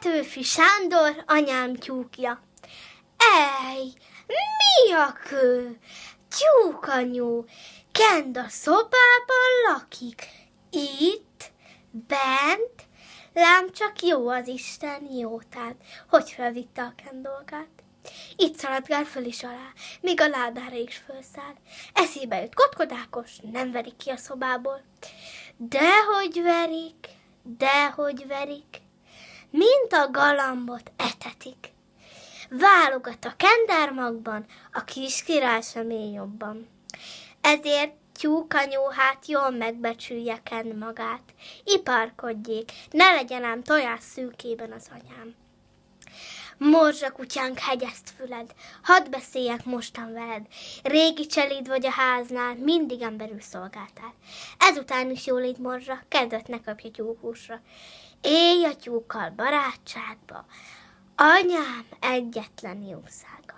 Petőfi Sándor, anyám tyúkja. Ej, mi a kő? Tyúkanyú, kend a szobában lakik. Itt, bent, lám csak jó az Isten jótát, hogy felvitte a kendolgát. Itt szaladgál föl is alá, míg a ládára is felszáll. Eszébe jött kotkodákos, nem verik ki a szobából. Dehogy verik, dehogy verik, mint a galambot etetik. Válogat a kendermagban, a kis király sem jobban. Ezért tyúkanyó hát jól megbecsülje kend magát. Iparkodjék, ne legyen ám tojás szűkében az anyám. Morzsa kutyánk hegyezt füled, hadd beszéljek mostan veled. Régi cseléd vagy a háznál, mindig emberül szolgáltál. Ezután is jól itt morzsa, kedvet ne kapja tyúkhúsra. Élj a tyúkkal barátságba, anyám egyetlen jószága.